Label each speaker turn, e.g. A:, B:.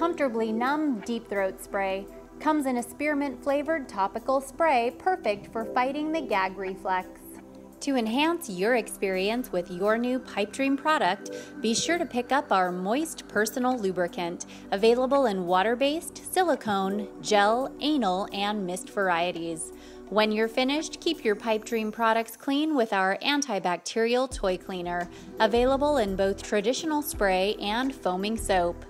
A: comfortably numb deep throat spray. Comes in a spearmint flavored topical spray, perfect for fighting the gag reflex. To enhance your experience with your new Pipe Dream product, be sure to pick up our Moist Personal Lubricant, available in water based, silicone, gel, anal, and mist varieties. When you're finished, keep your Pipe Dream products clean with our antibacterial toy cleaner, available in both traditional spray and foaming soap.